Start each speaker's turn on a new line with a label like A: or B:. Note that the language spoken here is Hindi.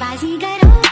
A: बाजीगरों